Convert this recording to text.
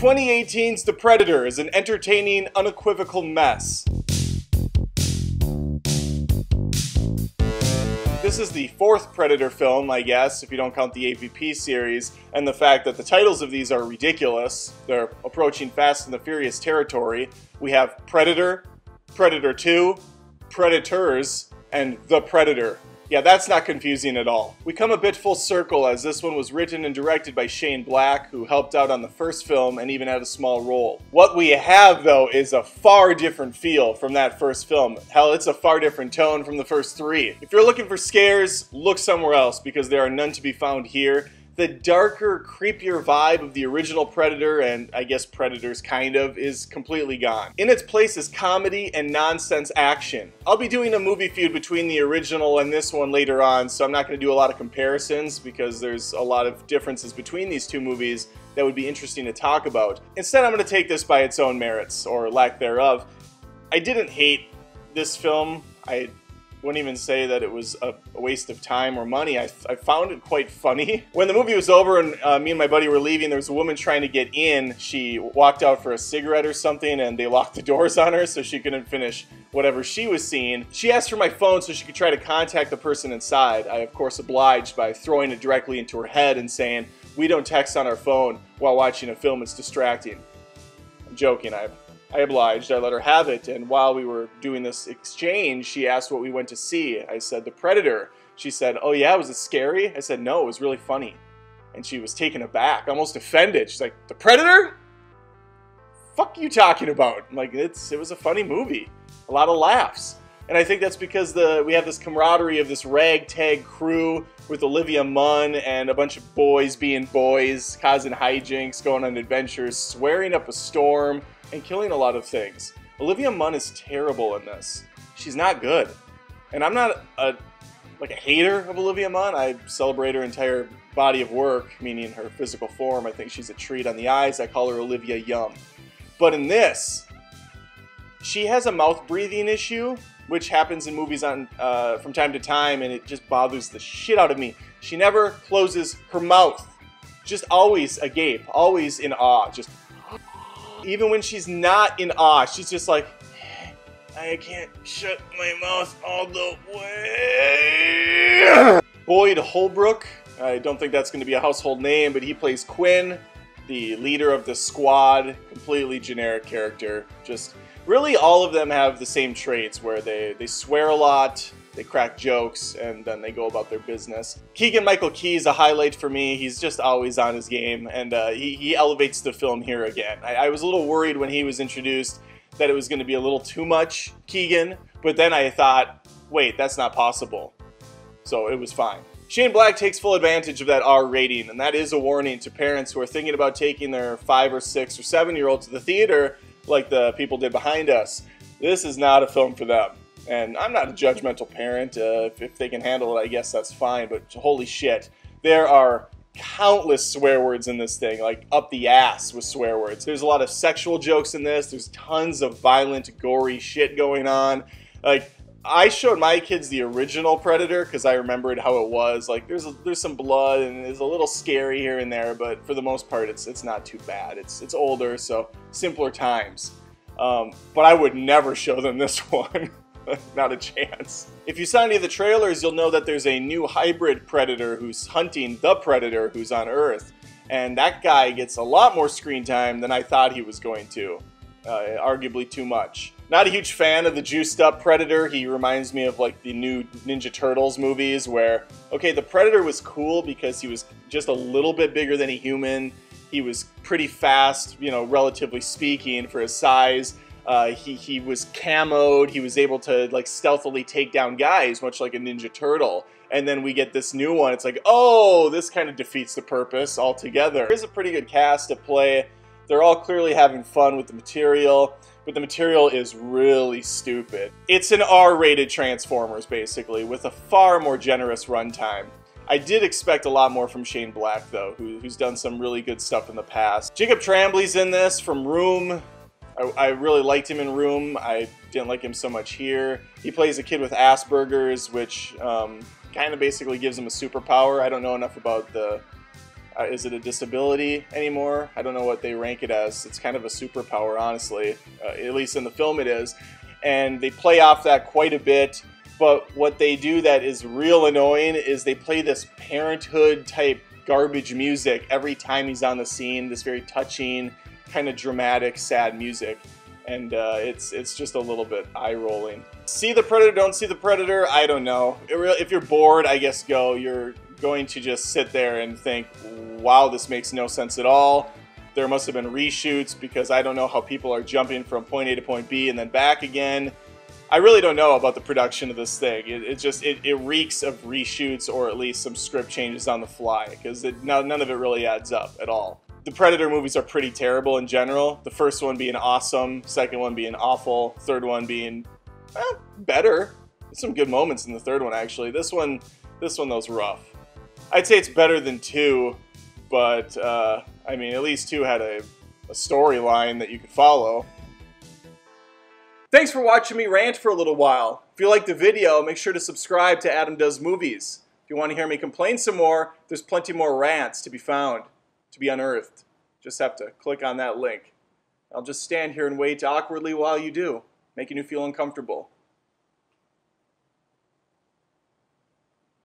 2018's The Predator is an entertaining, unequivocal mess. This is the fourth Predator film, I guess, if you don't count the AVP series, and the fact that the titles of these are ridiculous. They're approaching Fast and the Furious territory. We have Predator, Predator 2, Predators, and The Predator. Yeah, that's not confusing at all. We come a bit full circle as this one was written and directed by Shane Black, who helped out on the first film and even had a small role. What we have, though, is a far different feel from that first film. Hell, it's a far different tone from the first three. If you're looking for scares, look somewhere else because there are none to be found here the darker, creepier vibe of the original Predator, and I guess Predators kind of, is completely gone. In its place is comedy and nonsense action. I'll be doing a movie feud between the original and this one later on, so I'm not going to do a lot of comparisons because there's a lot of differences between these two movies that would be interesting to talk about. Instead, I'm going to take this by its own merits, or lack thereof. I didn't hate this film. I wouldn't even say that it was a, waste of time or money. I, I, found it quite funny. When the movie was over and uh, me and my buddy were leaving, there was a woman trying to get in. She walked out for a cigarette or something and they locked the doors on her so she couldn't finish whatever she was seeing. She asked for my phone so she could try to contact the person inside. I, of course, obliged by throwing it directly into her head and saying, we don't text on our phone while watching a film, it's distracting. I'm joking, I I obliged. I let her have it, and while we were doing this exchange, she asked what we went to see. I said, The Predator. She said, Oh, yeah, was it scary? I said, No, it was really funny. And she was taken aback, almost offended. She's like, The Predator? Fuck you talking about? I'm like, it's, it was a funny movie. A lot of laughs. And I think that's because the we have this camaraderie of this ragtag crew with Olivia Munn and a bunch of boys being boys, causing hijinks, going on adventures, swearing up a storm, and killing a lot of things. Olivia Munn is terrible in this. She's not good. And I'm not a like a hater of Olivia Munn. I celebrate her entire body of work, meaning her physical form. I think she's a treat on the eyes. I call her Olivia Yum. But in this, she has a mouth breathing issue, which happens in movies on uh, from time to time, and it just bothers the shit out of me. She never closes her mouth, just always agape, always in awe, just even when she's not in awe, she's just like, I can't shut my mouth all the way. Boyd Holbrook, I don't think that's going to be a household name, but he plays Quinn, the leader of the squad. Completely generic character. Just really all of them have the same traits where they, they swear a lot, they crack jokes, and then they go about their business. Keegan Michael Key is a highlight for me. He's just always on his game, and uh, he, he elevates the film here again. I, I was a little worried when he was introduced that it was going to be a little too much Keegan, but then I thought, wait, that's not possible. So it was fine. Shane Black takes full advantage of that R rating, and that is a warning to parents who are thinking about taking their five or six or seven year old to the theater like the people did behind us. This is not a film for them. And I'm not a judgmental parent. Uh, if, if they can handle it, I guess that's fine. But holy shit, there are countless swear words in this thing, like up the ass with swear words. There's a lot of sexual jokes in this. There's tons of violent, gory shit going on. Like I showed my kids the original Predator because I remembered how it was. Like there's a, there's some blood and it's a little scary here and there, but for the most part, it's it's not too bad. It's it's older, so simpler times. Um, but I would never show them this one. Not a chance. If you saw any of the trailers, you'll know that there's a new hybrid predator who's hunting the predator who's on Earth. And that guy gets a lot more screen time than I thought he was going to. Uh, arguably too much. Not a huge fan of the juiced up Predator. He reminds me of like the new Ninja Turtles movies where, okay, the Predator was cool because he was just a little bit bigger than a human. He was pretty fast, you know, relatively speaking, for his size. Uh, he, he was camoed. He was able to like stealthily take down guys, much like a Ninja Turtle. And then we get this new one. It's like, oh, this kind of defeats the purpose altogether. There's a pretty good cast to play. They're all clearly having fun with the material, but the material is really stupid. It's an R-rated Transformers, basically, with a far more generous runtime. I did expect a lot more from Shane Black, though, who, who's done some really good stuff in the past. Jacob Tremblay's in this from Room. I, I, really liked him in Room. I didn't like him so much here. He plays a kid with Asperger's, which um, kind of basically gives him a superpower. I don't know enough about the Uh, is it a disability anymore? I don't know what they rank it as. It's kind of a superpower, honestly. Uh, at least in the film, it is. And they play off that quite a bit. But what they do that is real annoying is they play this parenthood type garbage music every time he's on the scene. This very touching, kind of dramatic, sad music and uh, it's it's just a little bit eye rolling. See the predator, don't see the predator. I don't know. If you're bored, I guess go. You're going to just sit there and think, "Wow, this makes no sense at all." There must have been reshoots because I don't know how people are jumping from point A to point B and then back again. I really don't know about the production of this thing. It, it just it, it, reeks of reshoots or at least some script changes on the fly because none of it really adds up at all the Predator movies are pretty terrible in general. The first one being awesome, second one being awful, third one being eh, better. Some good moments in the third one actually. This one, this one was rough. I'd say it's better than two, but uh, I mean at least two had a, a storyline that you could follow. Thanks for watching me rant for a little while. If you liked the video, make sure to subscribe to Adam Does Movies. If you want to hear me complain some more, there's plenty more rants to be found to be unearthed. Just have to click on that link. I'll just stand here and wait awkwardly while you do, making you feel uncomfortable.